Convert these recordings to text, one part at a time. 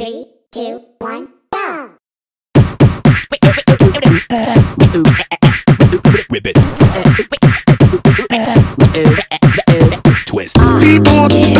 Three, two, one, go! Twist. People.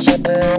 Super.